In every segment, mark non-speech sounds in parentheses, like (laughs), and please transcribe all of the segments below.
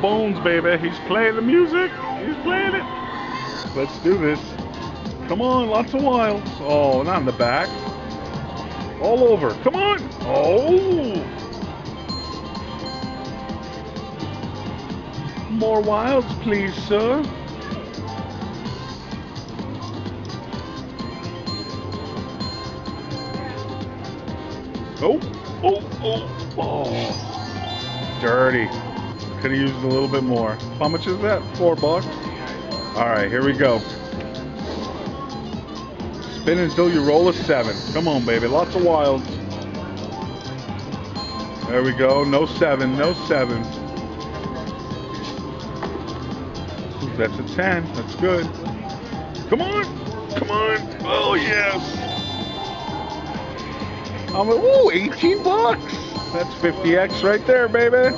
bones, baby. He's playing the music. He's playing it. Let's do this. Come on, lots of wilds. Oh, not in the back. All over. Come on. Oh. More wilds, please, sir. Oh, oh, oh, oh. Dirty. Could have used a little bit more. How much is that? Four bucks? All right, here we go. Spin until you roll a seven. Come on, baby. Lots of wilds. There we go. No seven. No seven. That's a 10. That's good. Come on. Come on. Oh, yes. I'm like, ooh, 18 bucks. That's 50x right there, baby.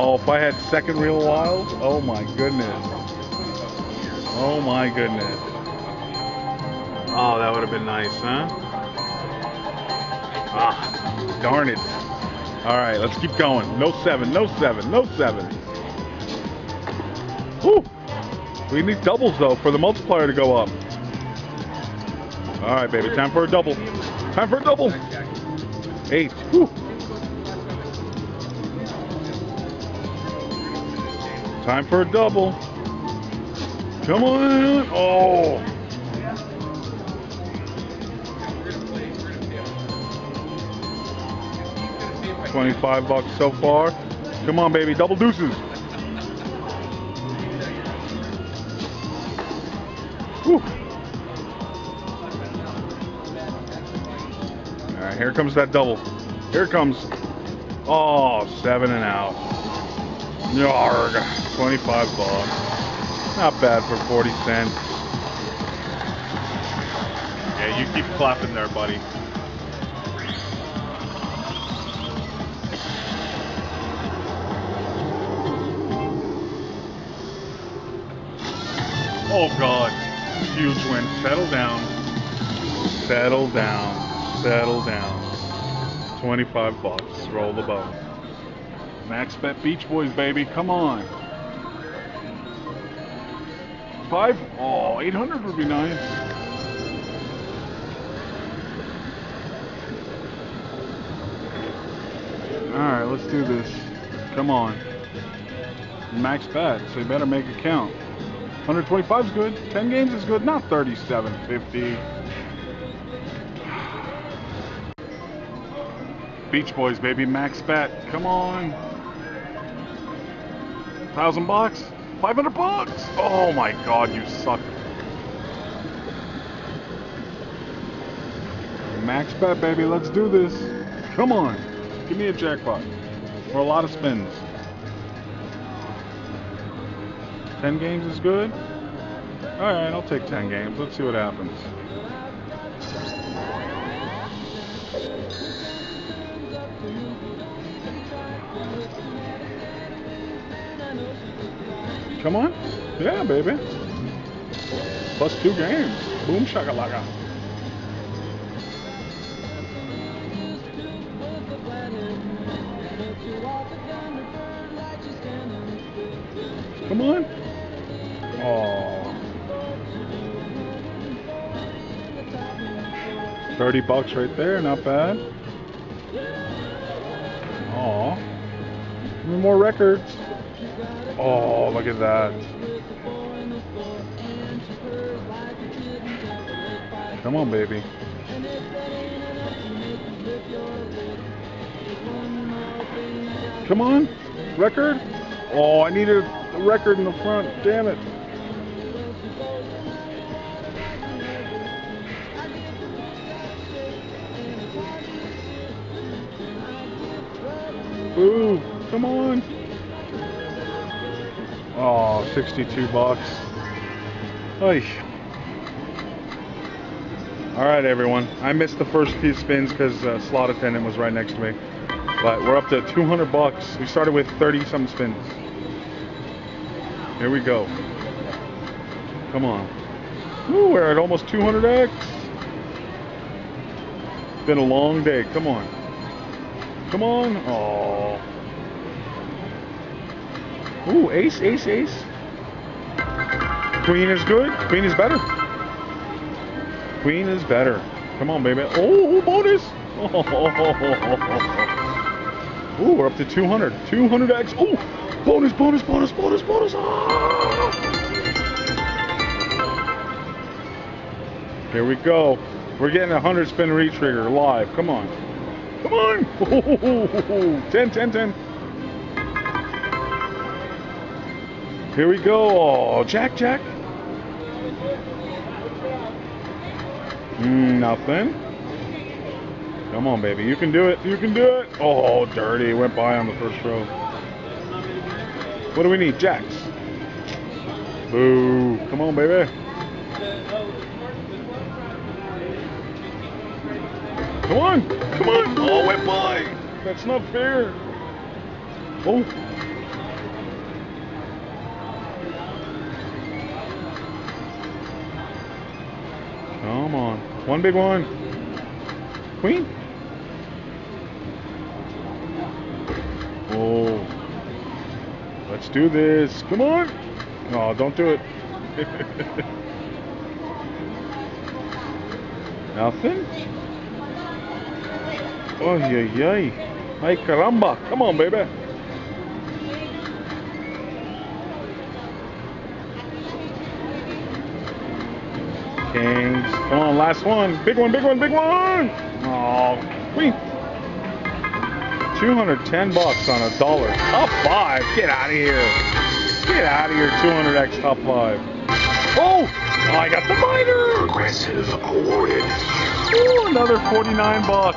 Oh, if I had second reel wilds, oh my goodness. Oh my goodness. Oh, that would have been nice, huh? Ah, darn it. All right, let's keep going. No seven, no seven, no seven. Whew. We need doubles though for the multiplier to go up. All right, baby, time for a double. Time for a double. Eight. Whew. Time for a double. Come on. Oh. Twenty-five bucks so far. Come on, baby. Double deuces. Whew. All right, here comes that double. Here comes. Oh, seven and out. Yarg. 25 bucks. Not bad for 40 cents. Yeah, you keep clapping there, buddy. Oh God, huge win. Settle down. Settle down. Settle down. 25 bucks. Roll the boat. Max Bet Beach Boys, baby. Come on. Five? Oh, 800 would be nice. Alright, let's do this. Come on. Max bet, so you better make it count. 125 is good. 10 games is good. Not 37.50. Beach Boys, baby. Max bet. Come on. Thousand bucks. 500 bucks. Oh my God, you suck. Max bet, baby. Let's do this. Come on. Give me a jackpot. Or a lot of spins. 10 games is good? Alright, I'll take 10 games. Let's see what happens. Come on. Yeah, baby. Plus two games. Boom shakalaka. Come on. Oh. 30 bucks right there, not bad. Oh. More records. Oh, look at that. Come on, baby. Come on. Record. Oh, I needed a record in the front. Damn it. Ooh, come on. Oh, 62 bucks. Oy. All right, everyone. I missed the first few spins because uh, slot attendant was right next to me. But we're up to 200 bucks. We started with 30 some spins. Here we go. Come on. Ooh, we're at almost 200x. It's been a long day. Come on. Come on. Oh. Ooh, ace, ace, ace. Queen is good. Queen is better. Queen is better. Come on, baby. Oh, bonus. (laughs) Ooh, we're up to 200. 200x. Oh, bonus, bonus, bonus, bonus, bonus. Ah! Here we go. We're getting a 100 spin retrigger live. Come on. Come on. (laughs) 10, 10, 10. Here we go. Jack, Jack. Mm, nothing. Come on, baby. You can do it. You can do it. Oh, dirty. Went by on the first row. What do we need? Jacks. Boo. Come on, baby. Come on. Come on. Oh, went by. That's not fair. Oh. Come on. One big one. Queen. Oh. Let's do this. Come on. No, don't do it. (laughs) Nothing? Oh, yeah, yeah. Ay, caramba. Come on, baby. Kings. Come on, last one. Big one, big one, big one. Oh, queen. 210 bucks on a dollar. Top five. Get out of here. Get out of here. 200x top five. Oh, I got the minor. Progressive awarded. Ooh, another 49 bucks.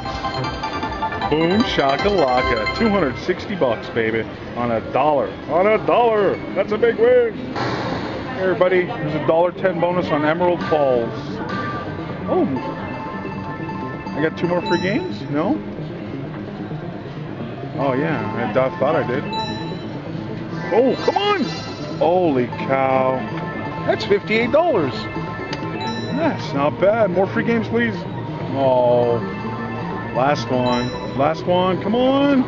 Boom shakalaka. 260 bucks, baby. On a dollar. On a dollar. That's a big win. Hey everybody, there's a dollar ten bonus on Emerald Falls. Oh, I got two more free games? No? Oh yeah, I thought I did. Oh, come on! Holy cow. That's $58. That's not bad. More free games, please. Oh, last one. Last one. Come on.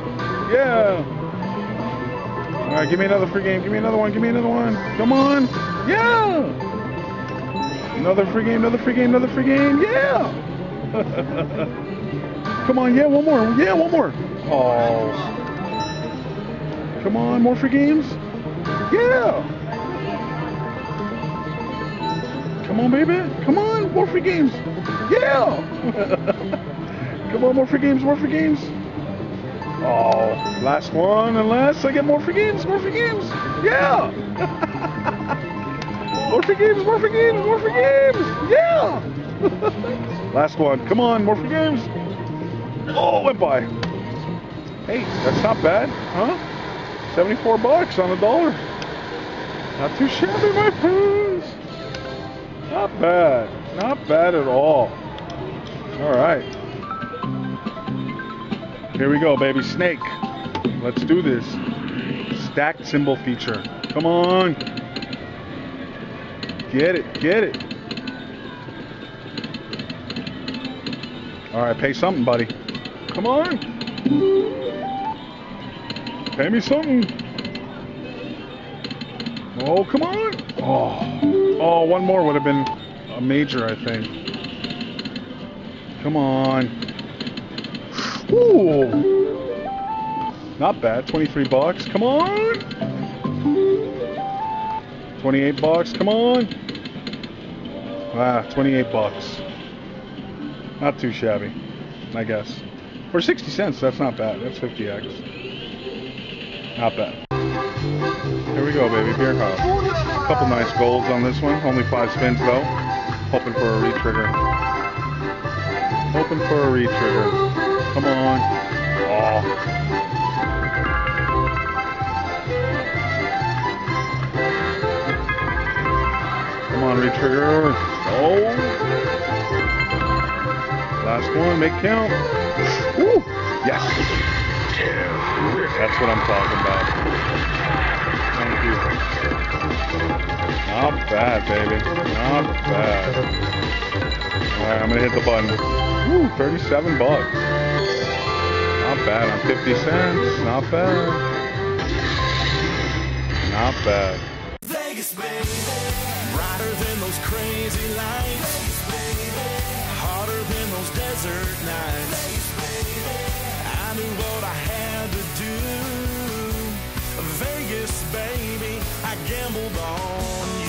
Yeah. All right, give me another free game. Give me another one. Give me another one. Come on. Yeah. Another free game. Another free game. Another free game. Yeah. (laughs) Come on. Yeah, one more. Yeah, one more. Oh. Come on, more free games. Yeah. Come on, baby. Come on, more free games. Yeah. (laughs) Come on, more free games. More free games. Oh, last one, unless I get more free games, more free games. Yeah. (laughs) more games, more games, more games. Yeah. (laughs) last one. Come on, more free games. Oh, went by. Hey, that's not bad, huh? 74 bucks on a dollar. Not too shabby, my friends. Not bad. Not bad at all. All right. Here we go, baby. Snake. Let's do this. Stacked symbol feature. Come on. Get it. Get it. All right, pay something, buddy. Come on. Pay me something. Oh, come on. Oh, oh, one more would have been a major, I think. Come on. Ooh. Not bad. 23 bucks. Come on. 28 bucks. Come on. Ah, 28 bucks. Not too shabby, I guess. For 60 cents, that's not bad. That's 50x. Not bad. Here we go, baby. Beer hop. A couple nice golds on this one. Only five spins though. Hoping for a retrigger. Hoping for a retrigger. Come on. Oh. Come on, retrigger. Oh. Last one. Make count. Woo. Yes. That's what I'm talking about. Thank you. Not bad, baby. Not bad. Alright, I'm gonna hit the button. Woo, 37 bucks. Not bad on 50 cents. Not bad. Not bad. Vegas, baby. Brighter than those crazy lights. Vegas, baby. Hotter than those desert nights. Vegas, baby. I knew what I had to do. Vegas, baby. I gambled on